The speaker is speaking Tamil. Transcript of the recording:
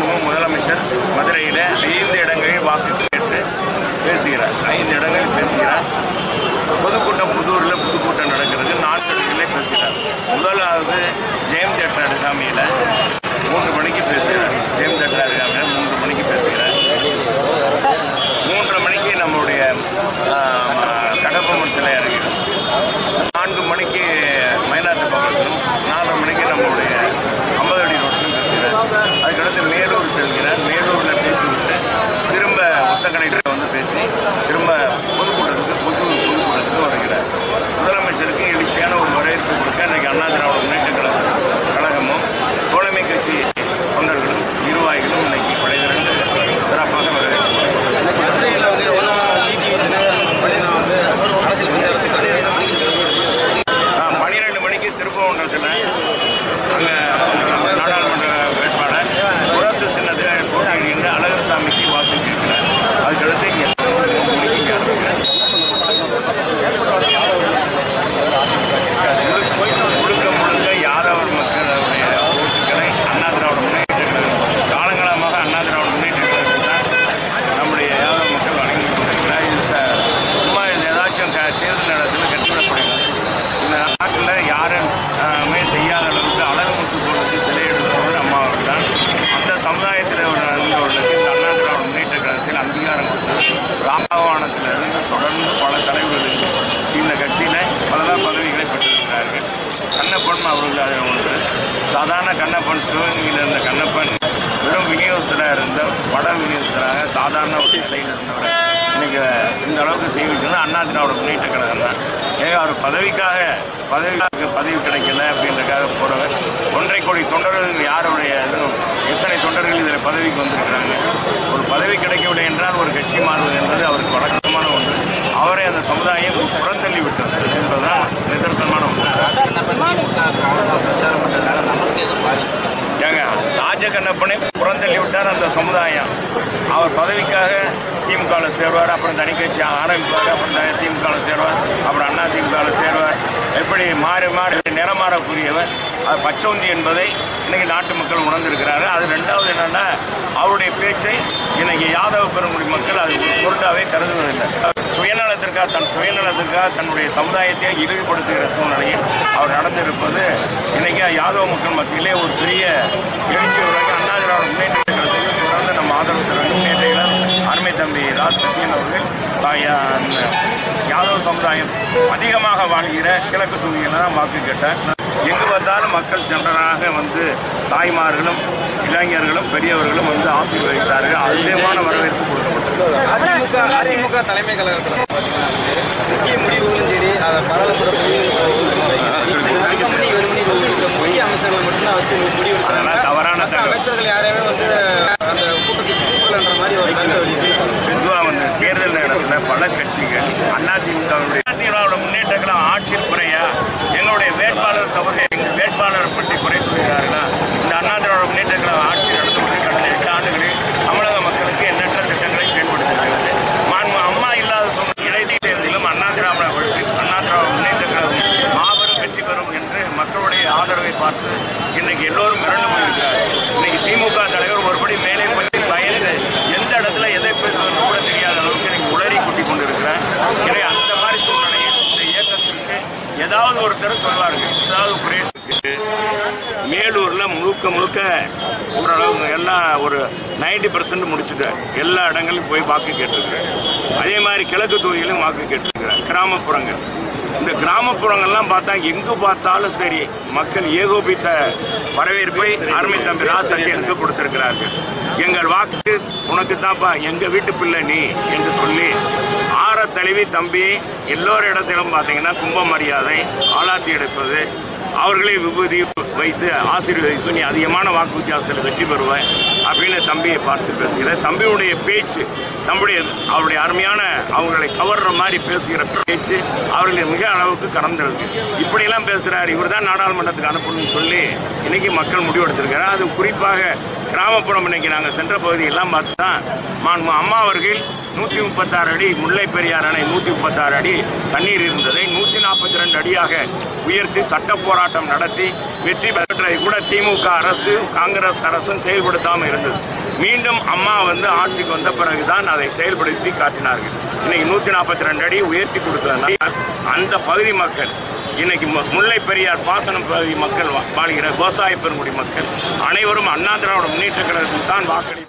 மாண்பு முதலமைச்சர் மதுரையில் ஐந்து இடங்களில் வாக்கு கேட்டு பேசுகிறார். ஐந்து இடங்களில் பேசுகிறார். கண்ணப்பன் இருந்த கண்ணப்பன் வெறும் விநியோகஸ்தராக இருந்த வட விநியோகஸ்தராக சாதாரண ஒரு நிலையில் இருந்தவர். இன்னைக்கு இந்த அளவுக்கு செய்விக்கிறது அண்ணா திராவிட முன்னேற்ற கழகம் தான். ஏன் அவர் பதவிக்காக பதவிக்காக பதவி கிடைக்கல அப்படின்றக்காக போகிறவர் ஒன்றரை கோடி தொண்டர்கள் யாருடைய எத்தனை தொண்டர்கள் இதில் பதவிக்கு வந்திருக்கிறாங்க? ஒரு பதவி கிடைக்கவில்லை என்றால் ஒரு கட்சி மாறுவது என்பது அவருக்கு வழக்கமான ஒன்று. அவரை அந்த சமுதாயம் புறந்தள்ளி விட்டது என்பதுதான் நிதர்சனமான ஒன்று ஏங்க ராஜகண்ணப்பனை புறந்தள்ளி விட்டார் அந்த சமுதாயம். அவர் பதவிக்காக திமுகவில் சேருவார் அப்புறம் தனி கட்சி ஆரம்பிப்பார் அப்புறம் த- திமுகவில் சேருவார் அப்புறம் அண்ணா திமுகவில் சேருவார். எப்படி மாறி மாறி நிறமாறக்கூடியவர் அது பச்சோந்தி என்பதை இன்னைக்கு நாட்டு மக்கள் உணர்ந்திருக்கிறாரு அது ரெண்டாவது என்னன்னா அவருடைய பேச்சை இன்னைக்கு யாதவ பெருங்குடி மக்கள் அது பொருட்டாகவே பொருட்டாவே கருதுவதில்லை. சுயநலத்திற்காக தன் சுயநலத்திற்காக தன்னுடைய சமுதாயத்தை இழிவுபடுத்துகிற சூழ்நிலையில் அவர் நடந்திருப்பது இன்னைக்கு யாதவ மக்கள் மத்தியிலே ஒரு பெரிய எழுச்சி உருவாக்கி அண்ணா திராவிட முன்னேற்ற ஆதரவு தர இளம் அருமை தம்பி ராஜ் சத்யன் அவர்கள் யாதவ சமுதாயம் அதிகமாக வாழ்கிற கிழக்கு தொகுதியில் தான் வாக்கு கேட்டார் எங்கு பார்த்தாலும் மக்கள் சென்றனாக வந்து தாய்மார்களும் இளைஞர்களும் பெரியவர்களும் வந்து ஆசீர்வதித்தார்கள் அதிகமான வரவேற்பு கொடுக்கப்பட்டது அதிமுக தலைமை கழகத்தில் முக்கிய முடிவுகளும் சரி அதை பாராளுமன்ற அமைச்சர்களை மட்டும்தான் வச்சு முடிவு அதெல்லாம் தவறான அமைச்சர்கள் யாரையுமே வந்து பல கட்சிகள் அதிமுகவுடைய திராவிட முன்னேற்ற கழகம் ஆட்சியில் குறையா எங்களுடைய வேட்பாளர் தவறு எங்கள் வேட்பாளர் பற்றி குறை சொல்கிறார்களா இந்த அண்ணா திராவிட முன்னேற்ற கழகம் ஆட்சி நடந்து கொண்டு கடந்த எட்டு ஆண்டுகளில் தமிழக மக்களுக்கு எண்ணற்ற திட்டங்களை செயல்படுத்தியிருக்கிறது மாண்பு அம்மா இல்லாத சூழ்நிலை இடைநீர் தேர்தலிலும் அண்ணா திராவிட வெற்றி அண்ணா திராவிட முன்னேற்ற கழகம் மாபெரும் வெற்றி பெறும் என்று மக்களுடைய ஆதரவை பார்த்து இன்னைக்கு எல்லோரும் மிரண்டு போயிருக்கிறார் இன்னைக்கு திமுக தலைவர் ஒருபடி மேலே போய் பயந்து எந்த இடத்துல எதை பேசுவதுன்னு கூட தெரியாத அளவுக்கு இன்னைக்கு உளறி கூட்டி கொண்டிருக்கிறார் எனவே அந்த மாதிரி சூழ்நிலையில் இந்த இயக்கத்திற்கு ஏதாவது ஒருத்தர் சொல்வார்கள் ஏதாவது குறைக்கு மேலூர்ல முழுக்க ஓரளவு எல்லாம் ஒரு நைன்டி பர்சன்ட் முடிச்சுட்டேன் எல்லா இடங்களிலும் போய் வாக்கு கேட்டிருக்கிறேன். அதே மாதிரி கிழக்கு தொகுதியிலும் வாக்கு கேட்டிருக்கிறேன். கிராமப்புறங்கள். இந்த கிராமப்புறங்கள்லாம் பார்த்தா எங்கு பார்த்தாலும் சரி மக்கள் ஏகோபித்த வரவேற்பை அருமை தம்பி ராசத்தியனுக்கு கொடுத்திருக்கிறார்கள். எங்கள் வாக்கு உனக்கு தான்ப்பா எங்கள் வீட்டு பிள்ளை நீ என்று சொல்லி ஆற தழுவி தம்பி எல்லோரு இடத்திலும் பார்த்தீங்கன்னா கும்ப மரியாதை ஆளாத்தி எடுப்பது அவர்களே விபூதி வைத்து ஆசீர்வதித்து நீ அதிகமான வாக்கு வித்தியாசத்தில் வெற்றி பெறுவேன் அப்படின்னு தம்பியை பார்த்து பேசுகிறேன் தம்பியுடைய பேச்சு நம்முடைய அவருடைய அருமையான அவர்களை கவர்ற மாதிரி பேசுகிற பேச்சு அவர்களை மிக அளவுக்கு கடந்திருக்கு. இப்படியெல்லாம் பேசுகிறார் இவர் தான் நாடாளுமன்றத்துக்கு அனுப்பணும்னு சொல்லி இன்னைக்கு மக்கள் முடிவெடுத்திருக்கிறார் அது குறிப்பாக கிராமப்புறம் இன்னைக்கு நாங்கள் சென்ற பகுதியெல்லாம் பார்த்து தான் மாண்பு அம்மா அவர்கள் நூற்றி முப்பத்தாறு அடி முல்லை பெரியார் அணை நூற்றி முப்பத்தாறு அடி தண்ணீர் இருந்ததை நூற்றி நாற்பத்தி ரெண்டு அடியாக உயர்த்தி சட்ட போராட்டம் நடத்தி வெற்றி பெற்றதை கூட திமுக அரசு காங்கிரஸ் அரசும் செயல்படுத்தாமல் இருந்தது. மீண்டும் அம்மா வந்து ஆட்சிக்கு வந்த பிறகுதான் அதை செயல்படுத்தி காட்டினார்கள். இன்னைக்கு நூற்றி நாற்பத்தி ரெண்டு அடி உயர்த்தி கொடுத்ததுனால அந்த பகுதி மக்கள் இன்னைக்கு மு- முல்லை பெரியார் பாசனம் பகுதி மக்கள் வாழ்கிற விவசாய பெருங்குடி மக்கள் அனைவரும் அண்ணா திராவிட முன்னேற்ற கழகத்தில் தான் வாக்களி